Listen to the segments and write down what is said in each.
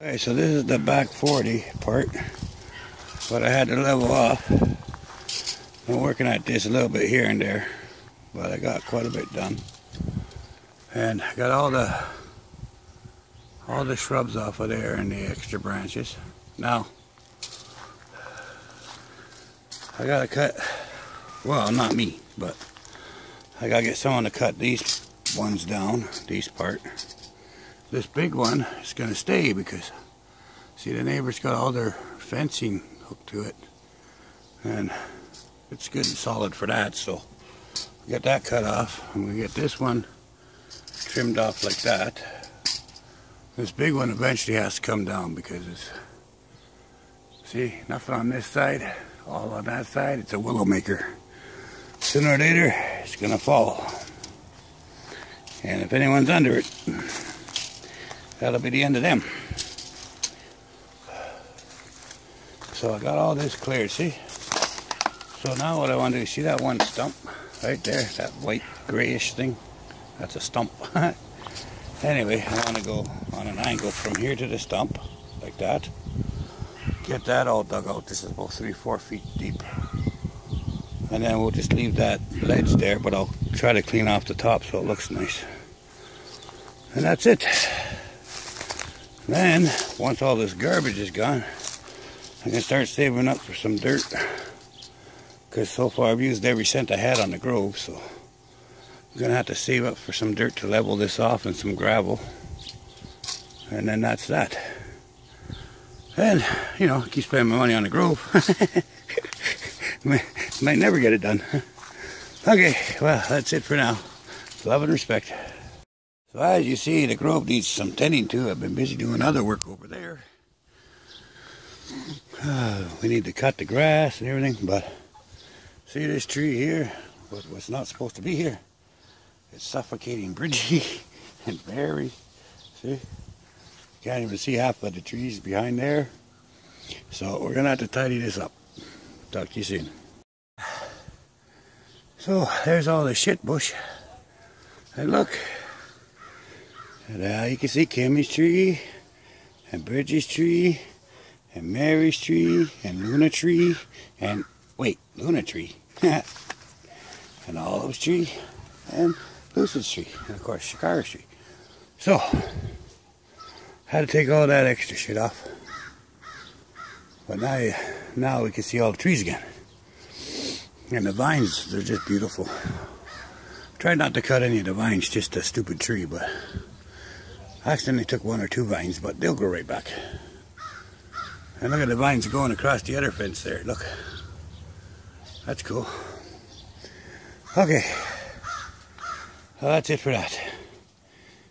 Okay, so this is the back 40 part, but I had to level off. I'm working at this a little bit here and there, but I got quite a bit done. And I got all the all the shrubs off of there and the extra branches. Now, I gotta cut, well, not me, but I gotta get someone to cut these ones down, these part this big one is going to stay because see the neighbors got all their fencing hooked to it. And it's good and solid for that so get that cut off. And we get this one trimmed off like that. This big one eventually has to come down because it's see nothing on this side all on that side. It's a willow maker. Sooner or later it's gonna fall. And if anyone's under it that'll be the end of them. So I got all this cleared, see? So now what I want to do, see that one stump right there, that white grayish thing? That's a stump. anyway, I want to go on an angle from here to the stump, like that. Get that all dug out. This is about three, four feet deep. And then we'll just leave that ledge there, but I'll try to clean off the top so it looks nice. And that's it. Then, once all this garbage is gone, I can start saving up for some dirt. Because so far I've used every cent I had on the grove, so I'm going to have to save up for some dirt to level this off and some gravel. And then that's that. And, you know, keep spending my money on the grove. might never get it done. okay, well, that's it for now. Love and respect. So as you see, the grove needs some tending to. I've been busy doing other work over there. Uh, we need to cut the grass and everything, but see this tree here? What's not supposed to be here? It's suffocating Bridgie and Barry. See? Can't even see half of the trees behind there. So we're gonna have to tidy this up. Talk to you soon. So there's all the shit bush. And look, and uh, you can see Kimmy's tree, and Bridget's tree, and Mary's tree, and Luna tree, and wait, Luna tree, and Olive's tree, and Lucid's tree, and of course Shakara's tree. So, had to take all that extra shit off. But now, now we can see all the trees again. And the vines, they're just beautiful. Tried not to cut any of the vines, just a stupid tree, but I accidentally took one or two vines, but they'll grow right back. And look at the vines going across the other fence there. Look. That's cool. Okay. Well, that's it for that.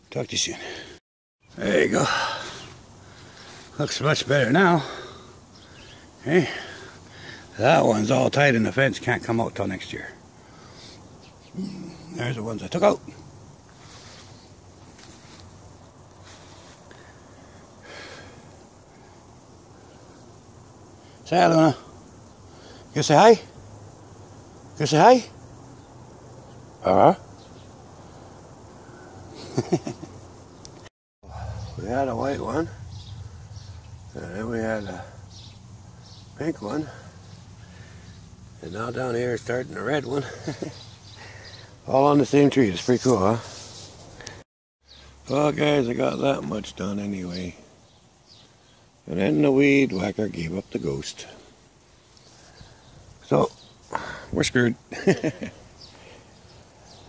Talk to you soon. There you go. Looks much better now. Hey, that one's all tight in the fence. Can't come out till next year. There's the ones I took out. Say hi, Luna. You say hi? You say hi? Uh huh. we had a white one, and then we had a pink one, and now down here starting a red one. All on the same tree. It's pretty cool, huh? Well, guys, I got that much done anyway. And then the weed whacker gave up the ghost. So, we're screwed.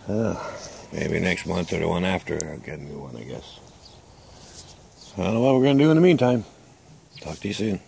uh, maybe next month or the one after I'll get a new one, I guess. I don't know what we're going to do in the meantime. Talk to you soon.